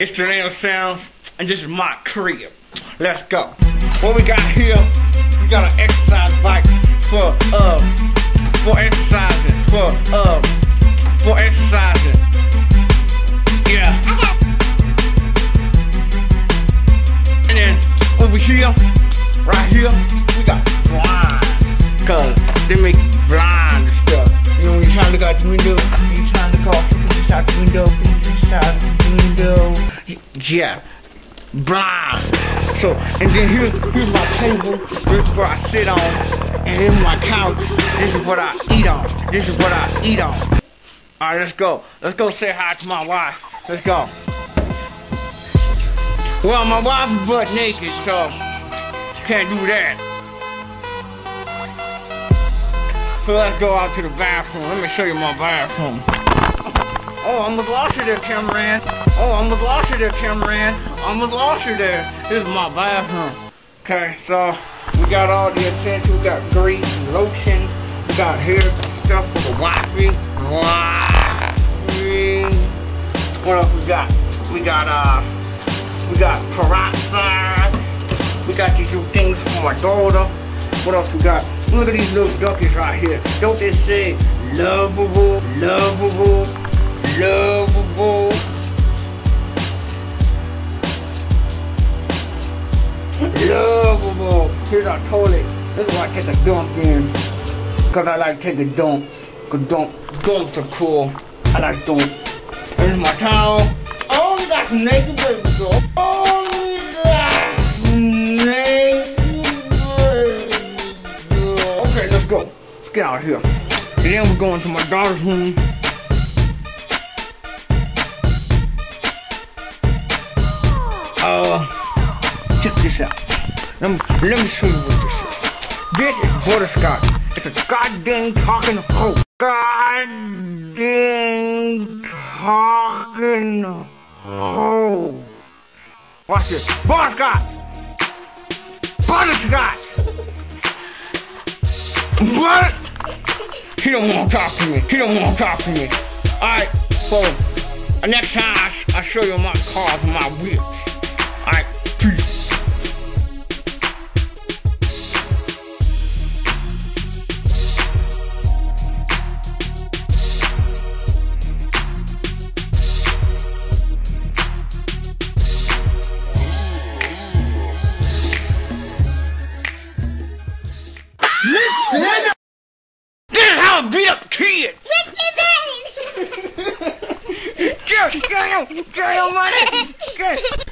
It's the Tornado Sounds, and this is my crib. Let's go. What we got here, we got an exercise bike for, uh, for exercising, for, uh, for exercising. Yeah. And then over here, right here, we got blind. Cause they make blind Yeah. Blind. So, and then here, here's my table. This is where I sit on. And here's my couch. This is what I eat on. This is what I eat on. Alright, let's go. Let's go say hi to my wife. Let's go. Well, my wife is butt naked, so can't do that. So let's go out to the bathroom. Let me show you my bathroom. Oh, I'm lost you there, cameraman. Oh, I'm lost you there, cameraman. I'm lost you there. This is my bathroom. Okay, so we got all the essentials. We got grease and lotion. We got hair stuff for the wifey. Wifey. What else we got? We got uh, we got peroxide. We got these little things for my daughter. What else we got? Look at these little duckies right here. Don't they say lovable, lovable, lovable? Lovable. Here's our toilet. This is where I take a dump in. Cause I like to take dump. Cause dump, dumps are cool. I like dump. Here's my towel. Oh, we got some naked baby girl. Oh, we got naked baby girl. Okay, let's go. Let's get out of here. And then we're going to my daughter's room. Let me, let me show you what this is. This is butterscotch. It's a goddamn talking hoe. Goddamn talking hoe. Watch this. Butterscotch! Butterscotch! Butter... He don't want to talk to me. He don't want to talk to me. Alright, so next time I, I show you my cars and my wheels. Alright, peace. I beat up kids. Get, get your, get your money. Get,